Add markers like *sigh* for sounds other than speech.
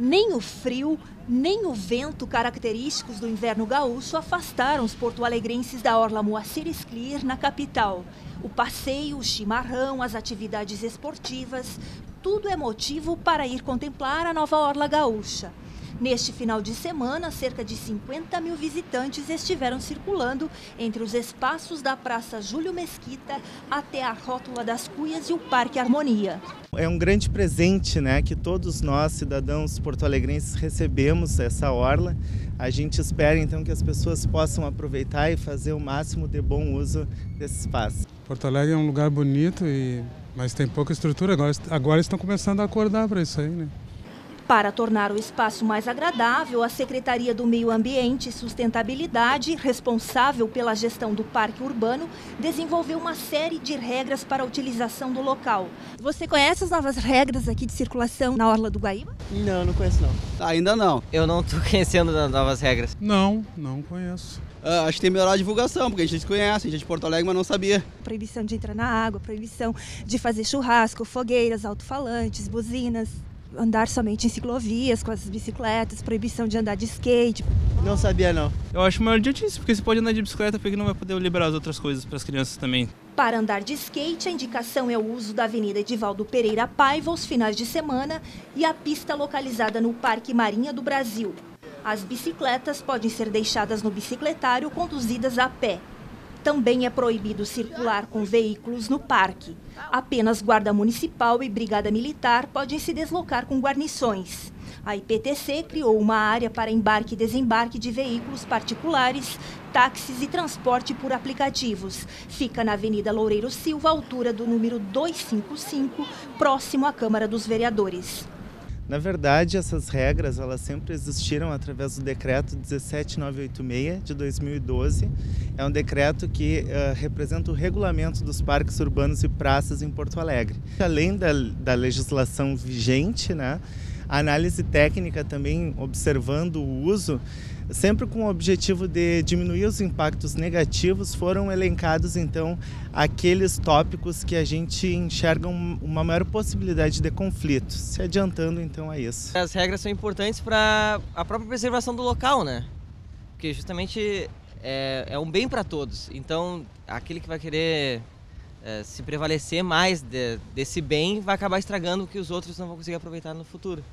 Nem o frio, nem o vento característicos do inverno gaúcho afastaram os porto-alegrenses da Orla Moacir Sclir, na capital. O passeio, o chimarrão, as atividades esportivas, tudo é motivo para ir contemplar a nova Orla Gaúcha. Neste final de semana, cerca de 50 mil visitantes estiveram circulando entre os espaços da Praça Júlio Mesquita até a Rótula das Cuias e o Parque Harmonia. É um grande presente né, que todos nós, cidadãos porto-alegrenses, recebemos essa orla. A gente espera então que as pessoas possam aproveitar e fazer o máximo de bom uso desse espaço. Porto Alegre é um lugar bonito, e... mas tem pouca estrutura. Agora, agora estão começando a acordar para isso aí. Né? Para tornar o espaço mais agradável, a Secretaria do Meio Ambiente e Sustentabilidade, responsável pela gestão do parque urbano, desenvolveu uma série de regras para a utilização do local. Você conhece as novas regras aqui de circulação na Orla do Guaíba? Não, não conheço não. Ainda não. Eu não estou *laughs* conhecendo as novas regras. Não, não conheço. Uh, acho que tem que melhorar a divulgação, porque a gente conhece, a gente é de Porto Alegre, mas não sabia. Proibição de entrar na água, proibição de fazer churrasco, fogueiras, alto-falantes, buzinas andar somente em ciclovias com as bicicletas, proibição de andar de skate. Não sabia não. Eu acho uma idiotice, porque você pode andar de bicicleta porque não vai poder liberar as outras coisas para as crianças também. Para andar de skate, a indicação é o uso da Avenida Edivaldo Pereira Paiva aos finais de semana e a pista localizada no Parque Marinha do Brasil. As bicicletas podem ser deixadas no bicicletário conduzidas a pé. Também é proibido circular com veículos no parque. Apenas Guarda Municipal e Brigada Militar podem se deslocar com guarnições. A IPTC criou uma área para embarque e desembarque de veículos particulares, táxis e transporte por aplicativos. Fica na Avenida Loureiro Silva, altura do número 255, próximo à Câmara dos Vereadores. Na verdade, essas regras elas sempre existiram através do decreto 17986 de 2012. É um decreto que uh, representa o regulamento dos parques urbanos e praças em Porto Alegre. Além da, da legislação vigente, né, a análise técnica também observando o uso sempre com o objetivo de diminuir os impactos negativos, foram elencados então aqueles tópicos que a gente enxerga uma maior possibilidade de conflito, se adiantando então a isso. As regras são importantes para a própria preservação do local, né? Porque justamente é, é um bem para todos. Então, aquele que vai querer é, se prevalecer mais de, desse bem vai acabar estragando o que os outros não vão conseguir aproveitar no futuro.